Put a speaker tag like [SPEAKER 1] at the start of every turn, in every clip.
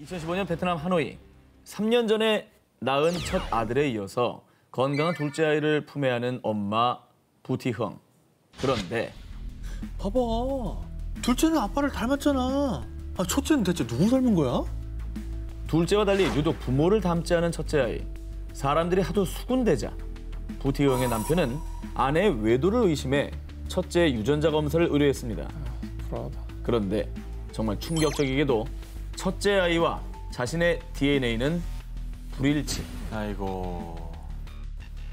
[SPEAKER 1] 2015년 베트남 하노이 3년 전에 낳은 첫 아들에 이어서 건강한 둘째 아이를 품에 안은 엄마 부티흥. 그런데
[SPEAKER 2] 봐봐. 둘째는 아빠를 닮았잖아. 아, 첫째는 대체 누구 닮은 거야?
[SPEAKER 1] 둘째와 달리 유독 부모를 닮지 않은 첫째 아이. 사람들이 하도 수군대자 부티흥의 남편은 아내의 외도를 의심해 첫째 유전자 검사를 의뢰했습니다.
[SPEAKER 3] 불안하다.
[SPEAKER 1] 그런데 정말 충격적이게도 첫째 아이와 자신의 DNA는 불일치.
[SPEAKER 2] 아이고.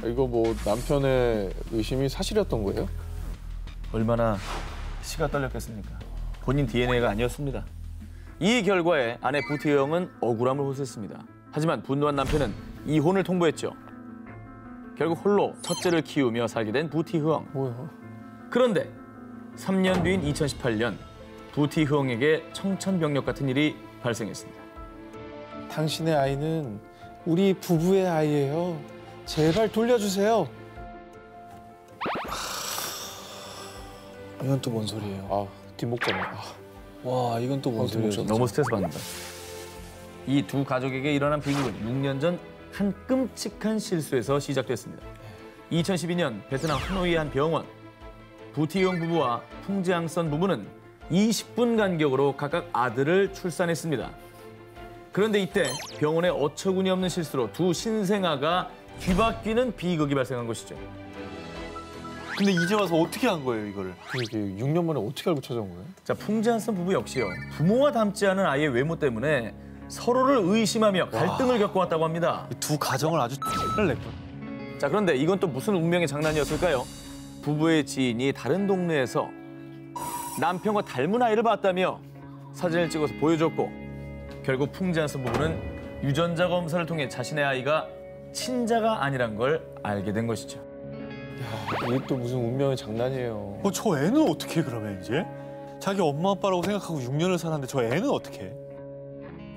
[SPEAKER 3] 아, 이거 뭐 남편의 의심이 사실이었던 거예요?
[SPEAKER 1] 얼마나 시가 떨렸겠습니까? 본인 DNA가 아니었습니다. 이 결과에 아내 부티영은 억울함을 호소했습니다. 하지만 분노한 남편은 이혼을 통보했죠. 결국 홀로 첫째를 키우며 살게 된 부티흥.
[SPEAKER 3] 뭐야?
[SPEAKER 1] 그런데 3년 뒤인 2018년 부티흥에게 청천벽력 같은 일이 발생했습니다.
[SPEAKER 3] 당신의 아이는 우리 부부의 아이예요. 제발 돌려주세요.
[SPEAKER 2] 이건 또 뭔 소리예요?
[SPEAKER 3] 아 뒷목 잡네. 아,
[SPEAKER 2] 와, 이건 또뭔
[SPEAKER 3] 아,
[SPEAKER 2] 소리예요?
[SPEAKER 1] 너무 스트레스 받는다. 이 두 가족에게 일어난 비극은 6년 전 한 끔찍한 실수에서 시작됐습니다. 2012년 베트남 하노이의 한 병원 부티용 부부와 풍지앙선 부부는 20분 간격으로 각각 아들을 출산했습니다. 그런데 이때 병원의 어처구니 없는 실수로 두 신생아가 뒤바뀌는 비극이 발생한 것이죠.
[SPEAKER 2] 근데 이제 와서 어떻게 한 거예요, 이거를?
[SPEAKER 3] 이게 6년 만에 어떻게 알고 찾아온 거예요?
[SPEAKER 1] 자, 풍지한선 부부 역시요. 부모와 닮지 않은 아이의 외모 때문에 서로를 의심하며 갈등을 겪어왔다고 합니다.
[SPEAKER 2] 두 가정을 아주 X를 냈고.
[SPEAKER 1] 자, 그런데 이건 또 무슨 운명의 장난이었을까요? 부부의 지인이 다른 동네에서 남편과 닮은 아이를 봤다며 사진을 찍어서 보여줬고 결국 풍지한 선 부부는 유전자 검사를 통해 자신의 아이가 친자가 아니란 걸 알게 된 것이죠.
[SPEAKER 3] 이게 또 무슨 운명의 장난이에요.
[SPEAKER 2] 어, 저 애는 어떻게 해, 그러면 이제? 자기 엄마 아빠라고 생각하고 6년을 살았는데 저 애는 어떻게 해?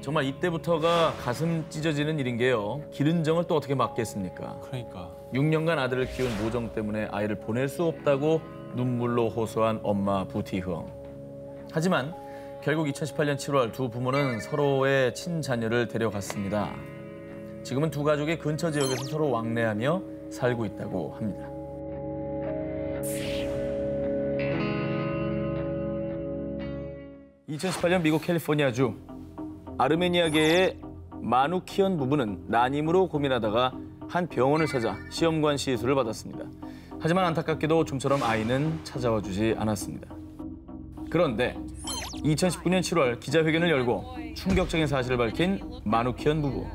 [SPEAKER 1] 정말 이때부터가 가슴 찢어지는 일인 게요. 기른정을 또 어떻게 막겠습니까?
[SPEAKER 2] 그러니까.
[SPEAKER 1] 6년간 아들을 키운 모정 때문에 아이를 보낼 수 없다고 눈물로 호소한 엄마 부티흥. 하지만 결국 2018년 7월 두 부모는 서로의 친자녀를 데려갔습니다. 지금은 두 가족이 근처 지역에서 서로 왕래하며 살고 있다고 합니다. (2018년) 미국 캘리포니아주 아르메니아계의 마누키언 부부는 난임으로 고민하다가 한 병원을 찾아 시험관 시술을 받았습니다. 하지만 안타깝게도 좀처럼 아이는 찾아와 주지 않았습니다. 그런데 2019년 7월 기자회견을 열고 충격적인 사실을 밝힌 마누키언 부부.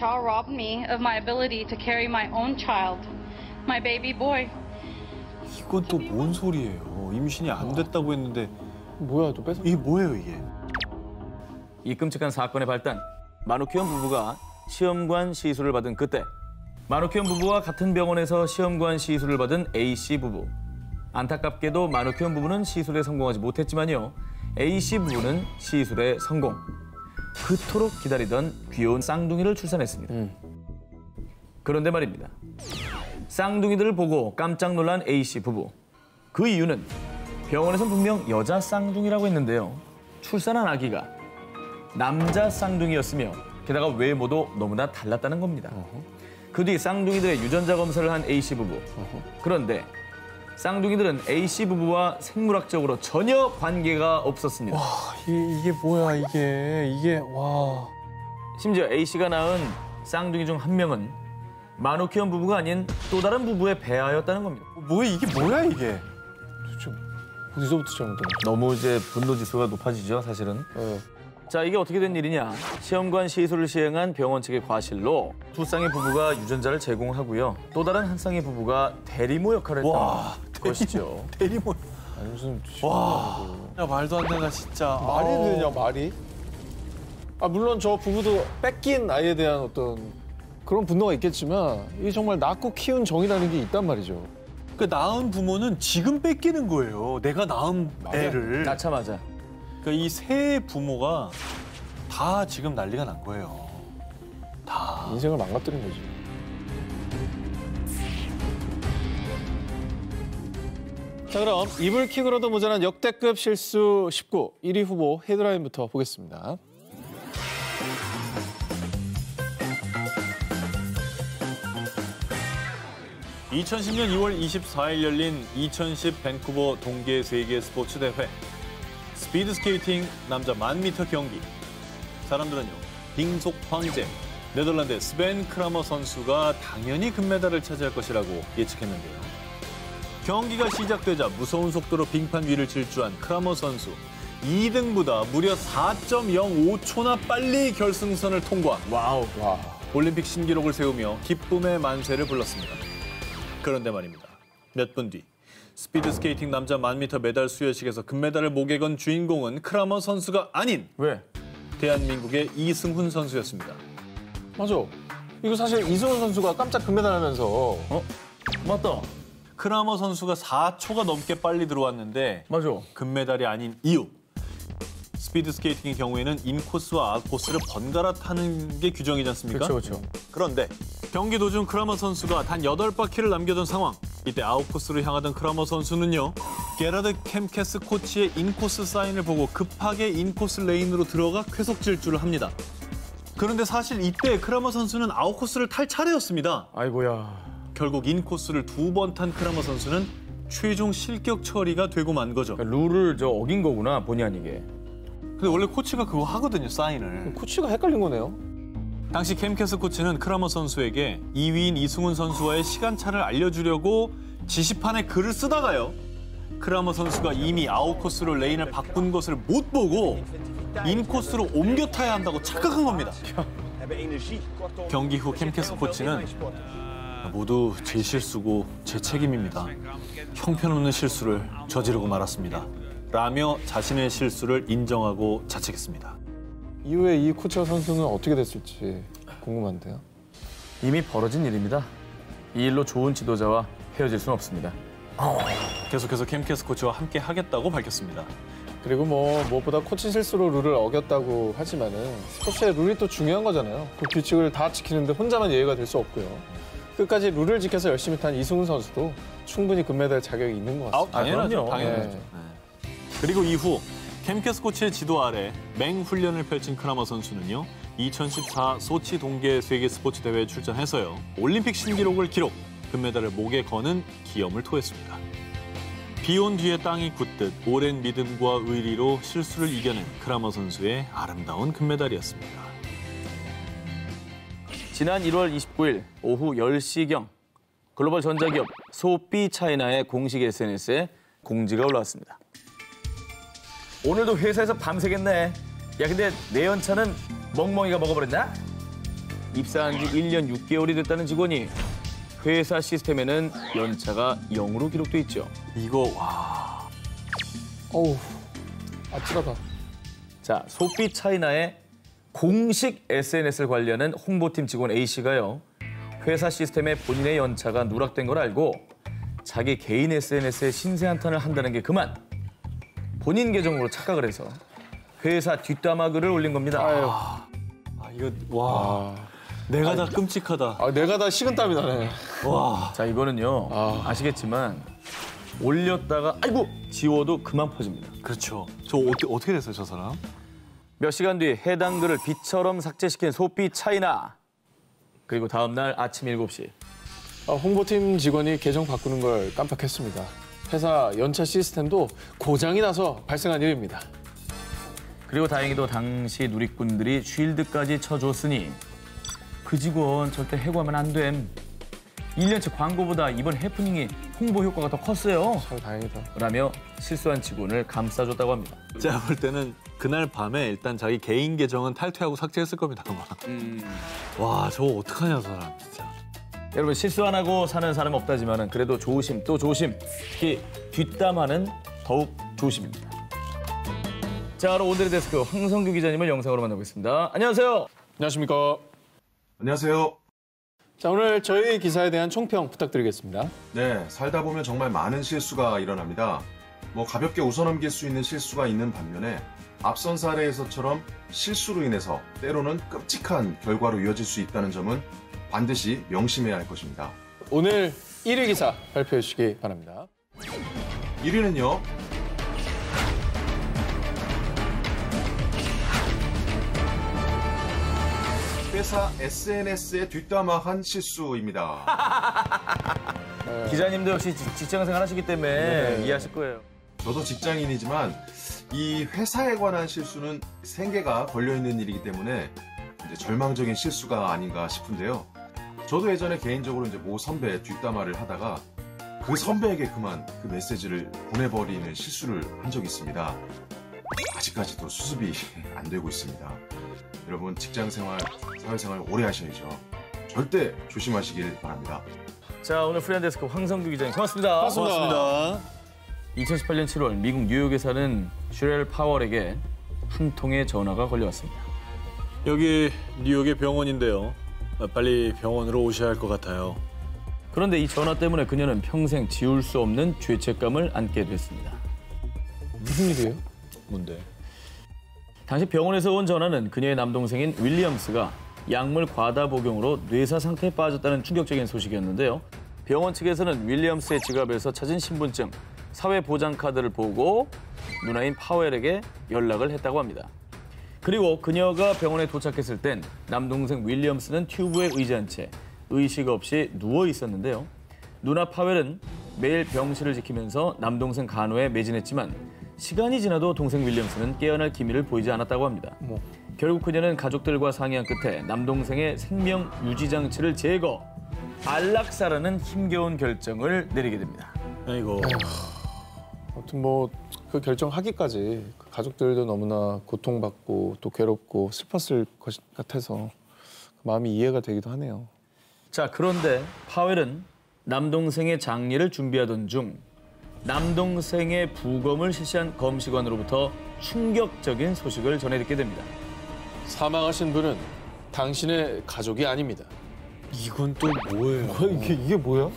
[SPEAKER 4] Shaw robbed me of my ability to carry my own child, my baby boy.
[SPEAKER 2] 이건 또 뭔 소리예요? 임신이 안 됐다고 했는데
[SPEAKER 3] 뭐야 또 뺏어?
[SPEAKER 2] 이게 뭐예요, 이게?
[SPEAKER 1] 이 끔찍한 사건의 발단, 마누키언 부부가 시험관 시술을 받은 그때 마누키언 부부와 같은 병원에서 시험관 시술을 받은 A씨 부부. 안타깝게도 마누키언 부부는 시술에 성공하지 못했지만요. A씨 부부는 시술에 성공. 그토록 기다리던 귀여운 쌍둥이를 출산했습니다.
[SPEAKER 3] 음.
[SPEAKER 1] 그런데 말입니다. 쌍둥이들을 보고 깜짝 놀란 A씨 부부. 그 이유는 병원에선 분명 여자 쌍둥이라고 했는데요. 출산한 아기가 남자 쌍둥이였으며 게다가 외모도 너무나 달랐다는 겁니다. 그 뒤 쌍둥이들의 유전자 검사를 한 A씨 부부. 그런데 쌍둥이들은 A씨 부부와 생물학적으로 전혀 관계가 없었습니다.
[SPEAKER 3] 아, 이게, 이게 뭐야 이게 이게 와.
[SPEAKER 1] 심지어 A씨가 낳은 쌍둥이 중 한 명은 마누키언 부부가 아닌 또 다른 부부의 배아였다는 겁니다.
[SPEAKER 2] 뭐야, 이게 뭐야, 이게?
[SPEAKER 3] 도대체 어디서부터 잘못된 거야?
[SPEAKER 1] 너무 이제 분노 지수가 높아지죠, 사실은.
[SPEAKER 3] 네.
[SPEAKER 1] 자, 이게 어떻게 된 일이냐? 시험관 시술을 시행한 병원 측의 과실로 두 쌍의 부부가 유전자를 제공하고요. 또 다른 한 쌍의 부부가 대리모 역할을
[SPEAKER 2] 와,
[SPEAKER 1] 했던 것이죠.
[SPEAKER 2] 대리모.
[SPEAKER 3] 아니 무슨
[SPEAKER 2] 와. 야, 말도 안 된다, 진짜.
[SPEAKER 3] 말이
[SPEAKER 2] 아우.
[SPEAKER 3] 되냐 말이? 아 물론 저 부부도 뺏긴 아이에 대한 어떤 그런 분노가 있겠지만 이게 정말 낳고 키운 정이라는 게 있단 말이죠.
[SPEAKER 2] 그 낳은 부모는 지금 뺏기는 거예요. 내가 낳은 애를.
[SPEAKER 1] 낳자마자.
[SPEAKER 2] 그러니까 이 세 부모가 다 지금 난리가 난 거예요. 다.
[SPEAKER 3] 인생을 망가뜨린 거지. 자 그럼 이불킥으로도 모자란 역대급 실수 19 1위 후보 헤드라인부터 보겠습니다.
[SPEAKER 2] (2010년 2월 24일) 열린 (2010) 밴쿠버 동계 세계 스포츠 대회 스피드 스케이팅 남자 1000m 경기 사람들은요 빙속 황제 네덜란드 스벤 크라머 선수가 당연히 금메달을 차지할 것이라고 예측했는데요. 경기가 시작되자 무서운 속도로 빙판 위를 질주한 크라머 선수 2등보다 무려 4.05초나 빨리 결승선을 통과.
[SPEAKER 1] wow.
[SPEAKER 3] 와.
[SPEAKER 2] 올림픽 신기록을 세우며 기쁨의 만세를 불렀습니다. 그런데 말입니다. 몇 분 뒤 스피드 스케이팅 남자 1000m 메달 수여식에서 금메달을 목에 건 주인공은 크라머 선수가 아닌
[SPEAKER 1] 왜?
[SPEAKER 2] 대한민국의 이승훈 선수였습니다.
[SPEAKER 3] 맞아. 이거 사실 이승훈 선수가 깜짝 금메달 하면서
[SPEAKER 1] 어? 맞다.
[SPEAKER 2] 크라머 선수가 4초가 넘게 빨리 들어왔는데
[SPEAKER 1] 맞아.
[SPEAKER 2] 금메달이 아닌 이유. 스피드 스케이팅의 경우에는 인코스와 아웃코스를 번갈아 타는 게 규정이지 않습니까?
[SPEAKER 1] 그렇죠, 그렇죠.
[SPEAKER 2] 그런데 경기 도중 크라머 선수가 단 8바퀴를 남겨둔 상황. 이때 아웃코스로 향하던 크라머 선수는요. 게라드 캠캐스 코치의 인코스 사인을 보고 급하게 인코스 레인으로 들어가 쾌속 질주를 합니다. 그런데 사실 이때 크라머 선수는 아웃코스를 탈 차례였습니다.
[SPEAKER 1] 아이고야.
[SPEAKER 2] 결국 인코스를 두 번 탄 크라머 선수는 최종 실격 처리가 되고 만 거죠.
[SPEAKER 1] 그러니까 룰을 저 어긴 거구나 본의 아니게.
[SPEAKER 2] 근데 원래 코치가 그거 하거든요, 사인을.
[SPEAKER 3] 코치가 헷갈린 거네요.
[SPEAKER 2] 당시 캠캐스 코치는 크라머 선수에게 2위인 이승훈 선수와의 시간차를 알려주려고 지시판에 글을 쓰다가요. 크라머 선수가 이미 아웃코스로 레인을 바꾼 것을 못 보고 인코스로 옮겨 타야 한다고 착각한 겁니다. 경기 후 캠캐스 코치는 모두 제 실수고 제 책임입니다. 형편없는 실수를 저지르고 말았습니다. 라며 자신의 실수를 인정하고 자책했습니다.
[SPEAKER 3] 이후에 이 코치와 선수는 어떻게 됐을지 궁금한데요.
[SPEAKER 1] 이미 벌어진 일입니다. 이 일로 좋은 지도자와 헤어질 수는 없습니다.
[SPEAKER 2] 계속해서 캠캐스 코치와 함께 하겠다고 밝혔습니다.
[SPEAKER 3] 그리고 뭐 무엇보다 코치 실수로 룰을 어겼다고 하지만은 스포츠의 룰이 또 중요한 거잖아요. 그 규칙을 다 지키는데 혼자만 예외가 될 수 없고요. 끝까지 룰을 지켜서 열심히 탄 이승훈 선수도 충분히 금메달 자격이 있는 것 같습니다.
[SPEAKER 2] 당연하죠.
[SPEAKER 1] 그럼요.
[SPEAKER 2] 당연하죠.
[SPEAKER 3] 네.
[SPEAKER 2] 네. 그리고 이후 캠캐스 코치의 지도 아래 맹 훈련을 펼친 크라머 선수는요. 2014 소치 동계 세계 스포츠 대회에 출전해서요. 올림픽 신기록을 기록, 금메달을 목에 거는 기염을 토했습니다. 비온 뒤에 땅이 굳듯 오랜 믿음과 의리로 실수를 이겨낸 크라머 선수의 아름다운 금메달이었습니다.
[SPEAKER 1] 지난 1월 29일 오후 10시경 글로벌 전자기업 소비 차이나의 공식 SNS에 공지가 올라왔습니다. 오늘도 회사에서 밤새겠네. 야 근데 내 연차는 멍멍이가 먹어버렸나? 입사한 지 1년 6개월이 됐다는 직원이 회사 시스템에는 연차가 0으로 기록돼 있죠.
[SPEAKER 2] 이거 와
[SPEAKER 3] 어우, 아찔하다.
[SPEAKER 1] 자, 소비 차이나의 공식 SNS를 관리하는 홍보팀 직원 A씨가요. 회사 시스템에 본인의 연차가 누락된 걸 알고 자기 개인 SNS에 신세 한탄을 한다는 게 그만 본인 계정으로 착각을 해서 회사 뒷담화 글을 올린 겁니다.
[SPEAKER 3] 아유,
[SPEAKER 2] 아, 이거 와 내가 다 끔찍하다.
[SPEAKER 3] 아, 내가 다 식은땀이 나네.
[SPEAKER 2] 와
[SPEAKER 1] 자, 이거는요.
[SPEAKER 3] 아.
[SPEAKER 1] 아시겠지만 올렸다가 아이고 지워도 그만 퍼집니다.
[SPEAKER 2] 그렇죠. 저 어떻게 어떻게 됐어요, 저 사람?
[SPEAKER 1] 몇 시간 뒤 해당 글을 빛처럼 삭제시킨 소비 차이나 그리고 다음 날 아침 7시
[SPEAKER 3] 아, 홍보팀 직원이 계정 바꾸는 걸 깜빡했습니다. 회사 연차 시스템도 고장이 나서 발생한 일입니다.
[SPEAKER 1] 그리고 다행히도 당시 누리꾼들이 쉴드까지 쳐줬으니 그 직원 절대 해고하면 안 됨. 1년치 광고보다 이번 해프닝이 홍보 효과가 더 컸어요.
[SPEAKER 3] 참 다행이다.
[SPEAKER 1] 라며 실수한 직원을 감싸줬다고 합니다.
[SPEAKER 2] 제가 볼 때는 그날 밤에 일단 자기 개인 계정은 탈퇴하고 삭제했을 겁니다. 아마. 와 저거 어떡하냐 저 사람 진짜.
[SPEAKER 1] 여러분 실수 안 하고 사는 사람 없다지만 은 그래도 조심 또 조심. 특히 뒷담화는 더욱 조심입니다. 자, 그럼 오늘의 데스크 황성규 기자님을 영상으로 만나보겠습니다. 안녕하세요.
[SPEAKER 3] 안녕하십니까.
[SPEAKER 5] 안녕하세요.
[SPEAKER 3] 자, 오늘 저희 기사에 대한 총평 부탁드리겠습니다.
[SPEAKER 5] 네, 살다 보면 정말 많은 실수가 일어납니다. 뭐 가볍게 웃어넘길 수 있는 실수가 있는 반면에 앞선 사례에서처럼 실수로 인해서 때로는 끔찍한 결과로 이어질 수 있다는 점은 반드시 명심해야 할 것입니다.
[SPEAKER 3] 오늘 1위 기사 발표해 주시기 바랍니다.
[SPEAKER 5] 1위는요. 회사 SNS에 뒷담화한 실수입니다.
[SPEAKER 1] 기자님도 역시 지- 직장생활 하시기 때문에
[SPEAKER 3] 네.
[SPEAKER 1] 이해하실 거예요.
[SPEAKER 5] 저도 직장인이지만 이 회사에 관한 실수는 생계가 걸려 있는 일이기 때문에 이제 절망적인 실수가 아닌가 싶은데요. 저도 예전에 개인적으로 이제 모 선배 뒷담화를 하다가 그 선배에게 그만 그 메시지를 보내버리는 실수를 한 적이 있습니다. 아직까지도 수습이 안 되고 있습니다. 여러분 직장 생활, 사회생활 오래 하셔야죠. 절대 조심하시길 바랍니다.
[SPEAKER 1] 자, 오늘 프리한데스크 황성규 기자님 고맙습니다.
[SPEAKER 2] 고맙습니다.
[SPEAKER 1] 2018년 7월 미국 뉴욕에 사는 슈렐 파월에게 한 통의 전화가 걸려왔습니다.
[SPEAKER 2] 여기 뉴욕의 병원인데요. 아, 빨리 병원으로 오셔야 할 것 같아요.
[SPEAKER 1] 그런데 이 전화 때문에 그녀는 평생 지울 수 없는 죄책감을 안게 됐습니다.
[SPEAKER 3] 무슨 일이에요?
[SPEAKER 2] 뭔데?
[SPEAKER 1] 당시 병원에서 온 전화는 그녀의 남동생인 윌리엄스가 약물 과다 복용으로 뇌사 상태에 빠졌다는 충격적인 소식이었는데요. 병원 측에서는 윌리엄스의 지갑에서 찾은 신분증, 사회보장카드를 보고 누나인 파웰에게 연락을 했다고 합니다. 그리고 그녀가 병원에 도착했을 땐 남동생 윌리엄스는 튜브에 의지한 채 의식 없이 누워 있었는데요. 누나 파웰은 매일 병실을 지키면서 남동생 간호에 매진했지만 시간이 지나도 동생 윌리엄스는 깨어날 기미를 보이지 않았다고 합니다. 결국 그녀는 가족들과 상의한 끝에 남동생의 생명 유지 장치를 제거, 안락사라는 힘겨운 결정을 내리게 됩니다.
[SPEAKER 2] 아이고.
[SPEAKER 3] 아무튼 뭐 그 결정하기까지 그 가족들도 너무나 고통받고 또 괴롭고 슬펐을 것 같아서 그 마음이 이해가 되기도 하네요.
[SPEAKER 1] 자, 그런데 파웰은 남동생의 장례를 준비하던 중 남동생의 부검을 실시한 검시관으로부터 충격적인 소식을 전해 듣게 됩니다.
[SPEAKER 3] 사망하신 분은 당신의 가족이 아닙니다.
[SPEAKER 2] 이건 또 뭐예요?
[SPEAKER 3] 이게 이게 뭐야?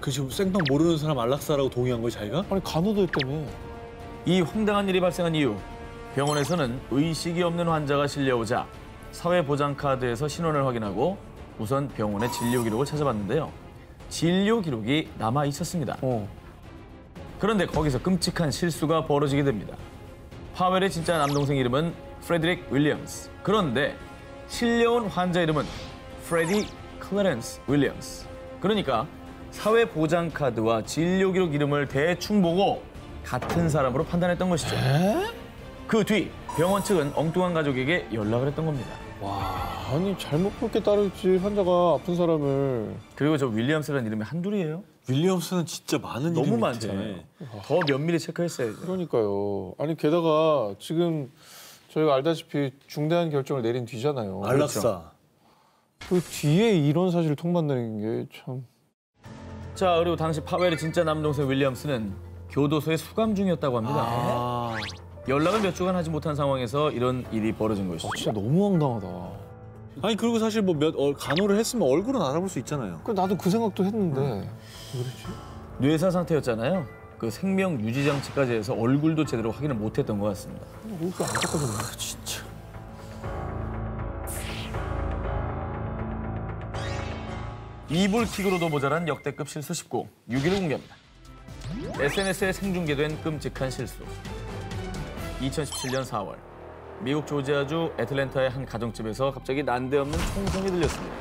[SPEAKER 2] 그 지금 생판 모르는 사람 안락사라고 동의한 거야 자기가?
[SPEAKER 3] 아니 간호도 했다며.
[SPEAKER 1] 이 황당한 일이 발생한 이후 병원에서는 의식이 없는 환자가 실려오자 사회보장카드에서 신원을 확인하고 우선 병원의 진료 기록을 찾아봤는데요. 진료 기록이 남아 있었습니다.
[SPEAKER 3] 어.
[SPEAKER 1] 그런데 거기서 끔찍한 실수가 벌어지게 됩니다. 파웰의 진짜 남동생 이름은 프레드릭 윌리엄스. 그런데 실려온 환자 이름은 프레디 클래렌스 윌리엄스. 그러니까 사회보장카드와 진료 기록 이름을 대충 보고 같은 사람으로 판단했던 것이죠. 그 뒤 병원 측은 엉뚱한 가족에게 연락을 했던 겁니다.
[SPEAKER 3] 아니 잘못 볼 게 따로 있지 환자가 아픈 사람을
[SPEAKER 1] 그리고 저 윌리엄스라는 이름이 한둘이에요?
[SPEAKER 2] 윌리엄스는 진짜 많은
[SPEAKER 1] 너무
[SPEAKER 2] 이름이
[SPEAKER 1] 많잖아요. 더 면밀히 체크했어야죠.
[SPEAKER 3] 그러니까요. 아니 게다가 지금 저희가 알다시피 중대한 결정을 내린 뒤잖아요.
[SPEAKER 2] 안락사.
[SPEAKER 3] 그 뒤에 이런 사실을 통받는 게 참.
[SPEAKER 1] 자 그리고 당시 파웰의 진짜 남동생 윌리엄스는 교도소에 수감 중이었다고 합니다.
[SPEAKER 2] 아.
[SPEAKER 1] 연락을 몇 주간 하지 못한 상황에서 이런 일이 벌어진 것이죠.
[SPEAKER 3] 어, 진짜 너무 황당하다.
[SPEAKER 2] 아니 그리고 사실 뭐몇 간호를 했으면 얼굴은 알아볼 수 있잖아요.
[SPEAKER 3] 그 나도 그 생각도 했는데 왜 그랬지?
[SPEAKER 1] 뇌사 상태였잖아요. 그 생명 유지 장치까지 해서 얼굴도 제대로 확인을 못했던 것 같습니다.
[SPEAKER 3] 얼굴 안 닦아졌네.
[SPEAKER 2] 진짜.
[SPEAKER 1] 이불킥으로도 모자란 역대급 실수 19, 6위를 공개합니다. SNS에 생중계된 끔찍한 실수. 2017년 4월, 미국 조지아주 애틀랜타의 한 가정집에서 갑자기 난데없는 총성이 들렸습니다.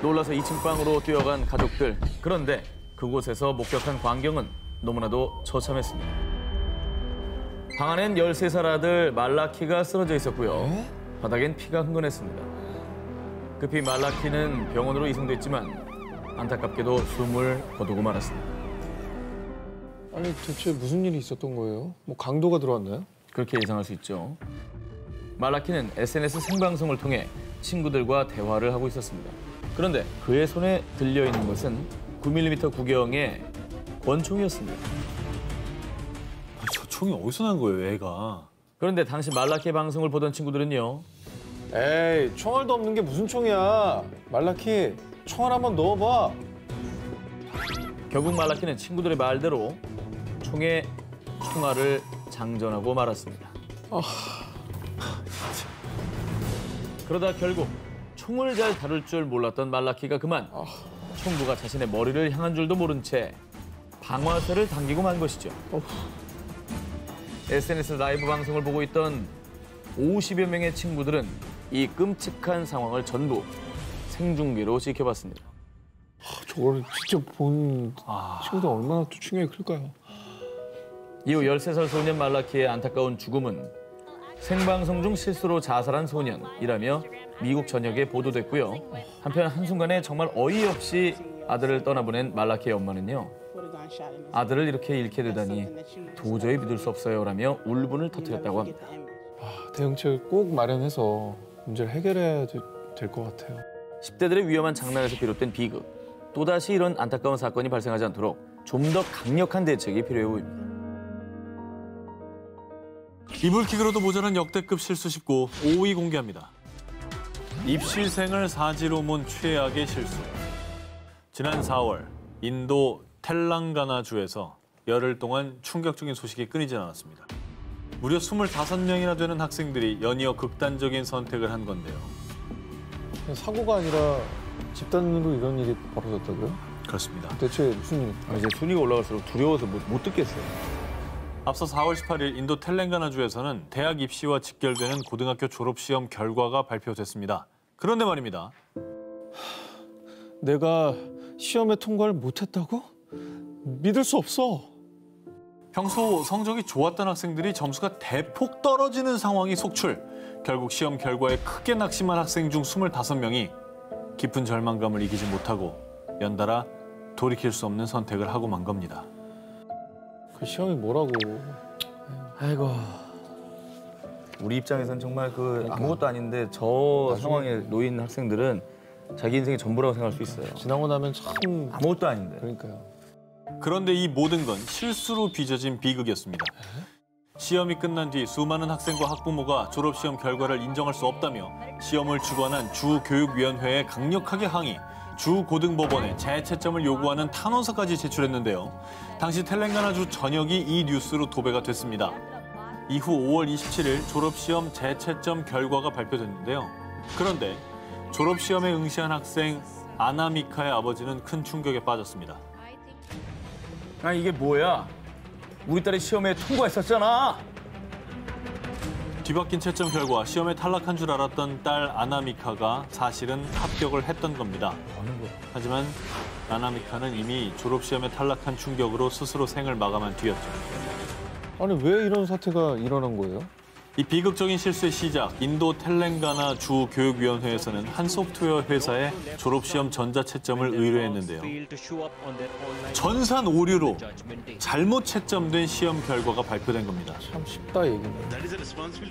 [SPEAKER 1] 놀라서 2층 방으로 뛰어간 가족들. 그런데 그곳에서 목격한 광경은 너무나도 처참했습니다. 방 안엔 13살 아들 말라키가 쓰러져 있었고요. 바닥엔 피가 흥건했습니다. 급히 말라키는 병원으로 이송됐지만 안타깝게도 숨을 거두고 말았습니다.
[SPEAKER 3] 아니 대체 무슨 일이 있었던 거예요? 뭐 강도가 들어왔나요?
[SPEAKER 1] 그렇게 예상할 수 있죠. 말라키는 SNS 생방송을 통해 친구들과 대화를 하고 있었습니다. 그런데 그의 손에 들려 있는 것은 9mm 구경의 권총이었습니다.
[SPEAKER 2] 아, 저 총이 어디서 난 거예요, 애가?
[SPEAKER 1] 그런데 당시 말라키의 방송을 보던 친구들은요.
[SPEAKER 3] 에이 총알도 없는 게 무슨 총이야? 말라키 총알 한번 넣어봐.
[SPEAKER 1] 결국 말라키는 친구들의 말대로 총에 총알을 장전하고 말았습니다. 그러다 결국 총을 잘 다룰 줄 몰랐던 말라키가 그만 총구가 자신의 머리를 향한 줄도 모른 채 방아쇠를 당기고 만 것이죠. SNS 라이브 방송을 보고 있던 50여 명의 친구들은 이 끔찍한 상황을 전부 생중계로 지켜봤습니다.
[SPEAKER 3] 저걸 직접 본
[SPEAKER 2] 아.
[SPEAKER 3] 친구들 얼마나 또 충격이 클까요?
[SPEAKER 1] 이후 13살 소년 말라키의 안타까운 죽음은 생방송 중 실수로 자살한 소년이라며 미국 전역에 보도됐고요. 한편 한순간에 정말 어이없이 아들을 떠나보낸 말라키의 엄마는요. 아들을 이렇게 잃게 되다니 도저히 믿을 수 없어요라며 울분을 터뜨렸다고 합니다.
[SPEAKER 3] 대응책을 꼭 마련해서 문제를 해결해야 될 것 같아요.
[SPEAKER 1] 10대들의 위험한 장난에서 비롯된 비극. 또다시 이런 안타까운 사건이 발생하지 않도록 좀 더 강력한 대책이 필요해 보입니다.
[SPEAKER 2] 이불킥으로도 모자란 역대급 실수 19 5위 공개합니다. 입시생을 사지로 몬 최악의 실수. 지난 4월 인도 텔랑가나주에서 열흘 동안 충격적인 소식이 끊이지 않았습니다. 무려 25명이나 되는 학생들이 연이어 극단적인 선택을 한 건데요.
[SPEAKER 3] 사고가 아니라 집단으로 이런 일이 벌어졌다고요?
[SPEAKER 2] 그렇습니다.
[SPEAKER 3] 대체 무슨 일?
[SPEAKER 1] 아, 이제 순위가 올라갈수록 두려워서 못, 못 듣겠어요.
[SPEAKER 2] 앞서 4월 18일 인도 텔랭가나주에서는 대학 입시와 직결되는 고등학교 졸업시험 결과가 발표됐습니다. 그런데 말입니다.
[SPEAKER 3] 내가 시험에 통과를 못했다고? 믿을 수 없어.
[SPEAKER 2] 평소 성적이 좋았던 학생들이 점수가 대폭 떨어지는 상황이 속출. 결국 시험 결과에 크게 낙심한 학생 중 25명이 깊은 절망감을 이기지 못하고 연달아 돌이킬 수 없는 선택을 하고 만 겁니다.
[SPEAKER 3] 그 시험이 뭐라고?
[SPEAKER 1] 아이고. 우리 입장에선 정말 그 아무것도 아닌데 저 상황에 놓인 학생들은 자기 인생의 전부라고 생각할 수 있어요.
[SPEAKER 3] 지나고 나면 참
[SPEAKER 1] 아무것도 아닌데.
[SPEAKER 3] 그러니까요.
[SPEAKER 2] 그런데 이 모든 건 실수로 빚어진 비극이었습니다. 시험이 끝난 뒤 수많은 학생과 학부모가 졸업시험 결과를 인정할 수 없다며 시험을 주관한 주교육위원회에 강력하게 항의, 주고등법원에 재채점을 요구하는 탄원서까지 제출했는데요. 당시 텔랭가나주 전역이 이 뉴스로 도배가 됐습니다. 이후 5월 27일 졸업시험 재채점 결과가 발표됐는데요. 그런데 졸업시험에 응시한 학생 아나미카의 아버지는 큰 충격에 빠졌습니다.
[SPEAKER 1] 아 이게 뭐야? 우리 딸이 시험에 통과했었잖아.
[SPEAKER 2] 뒤바뀐 채점 결과 시험에 탈락한 줄 알았던 딸 아나미카가 사실은 합격을 했던 겁니다. 하지만 아나미카는 이미 졸업시험에 탈락한 충격으로 스스로 생을 마감한 뒤였죠.
[SPEAKER 3] 아니 왜 이런 사태가 일어난 거예요?
[SPEAKER 2] 이 비극적인 실수의 시작, 인도 텔랭가나 주 교육위원회에서는 한 소프트웨어 회사에 졸업시험 전자채점을 의뢰했는데요. 전산 오류로 잘못 채점된 시험 결과가 발표된 겁니다.
[SPEAKER 3] 참 쉽다 얘기네.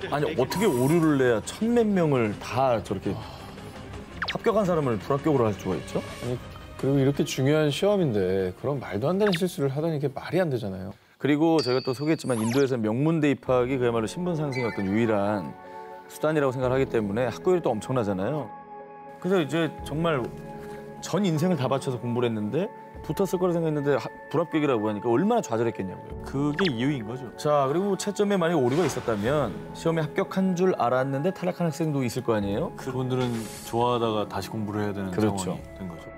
[SPEAKER 1] 아니 어떻게 오류를 내야 천 몇 명을 다 저렇게 합격한 사람을 불합격으로 할 수가 있죠?
[SPEAKER 3] 아니 그리고 이렇게 중요한 시험인데 그런 말도 안 되는 실수를 하다니 이게 말이 안 되잖아요.
[SPEAKER 1] 그리고 저희가 또 소개했지만 인도에서 명문대 입학이 그야말로 신분 상승의 어떤 유일한 수단이라고 생각을 하기 때문에 학교율이 또 엄청나잖아요. 그래서 이제 정말 전 인생을 다 바쳐서 공부를 했는데 붙었을 거라 생각했는데 하- 불합격이라고 하니까 얼마나 좌절했겠냐고요.
[SPEAKER 2] 그게 이유인 거죠.
[SPEAKER 1] 자 그리고 채점에 만약 오류가 있었다면 시험에 합격한 줄 알았는데 탈락한 학생도 있을 거 아니에요?
[SPEAKER 2] 그분들은 좋아하다가 다시 공부를 해야 되는
[SPEAKER 1] 그렇죠.
[SPEAKER 2] 상황이 된 거죠.